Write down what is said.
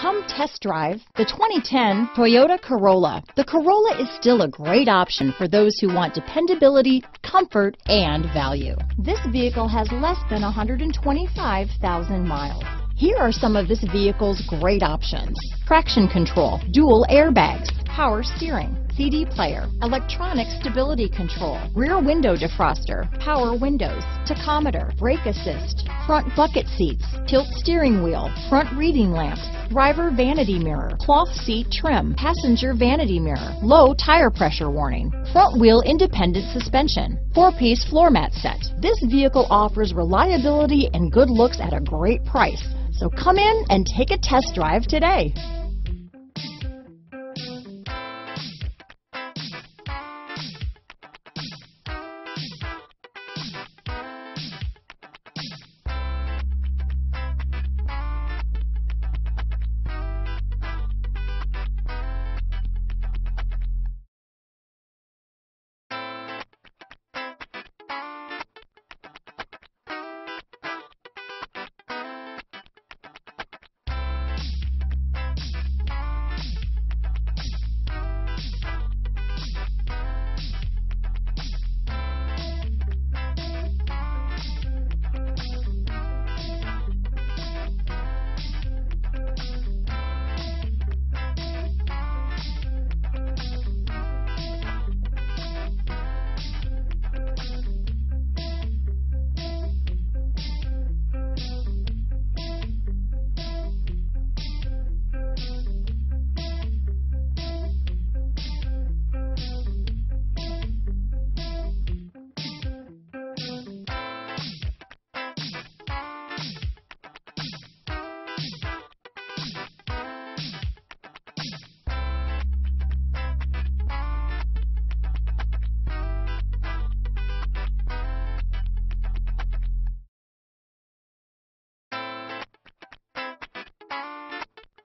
Come test drive the 2010 Toyota Corolla. The Corolla is still a great option for those who want dependability, comfort, and value. This vehicle has less than 125,000 miles. Here are some of this vehicle's great options. Traction control, dual airbags, power steering, CD player, electronic stability control, rear window defroster, power windows, tachometer, brake assist, front bucket seats, tilt steering wheel, front reading lamps, driver vanity mirror, cloth seat trim, passenger vanity mirror, low tire pressure warning, front wheel independent suspension, four-piece floor mat set. This vehicle offers reliability and good looks at a great price. So come in and take a test drive today.